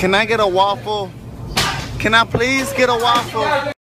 Can I get a waffle? Can I please get a waffle?